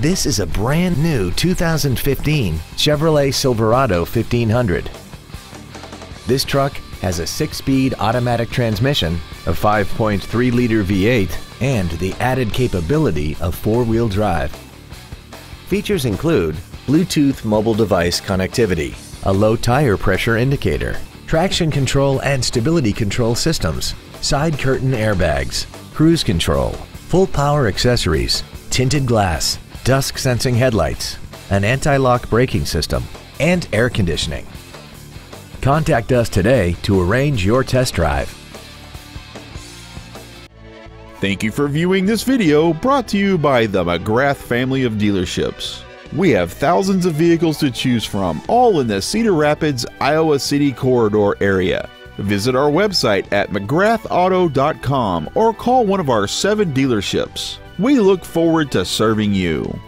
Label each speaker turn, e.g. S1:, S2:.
S1: This is a brand new 2015 Chevrolet Silverado 1500. This truck has a six-speed automatic transmission, a 5.3-liter V8, and the added capability of four-wheel drive. Features include Bluetooth mobile device connectivity, a low tire pressure indicator, traction control and stability control systems, side curtain airbags, cruise control, full power accessories, tinted glass, dusk sensing headlights, an anti-lock braking system, and air conditioning. Contact us today to arrange your test drive.
S2: Thank you for viewing this video brought to you by the McGrath family of dealerships. We have thousands of vehicles to choose from, all in the Cedar Rapids, Iowa City corridor area. Visit our website at mcgrathauto.com or call one of our seven dealerships. We look forward to serving you.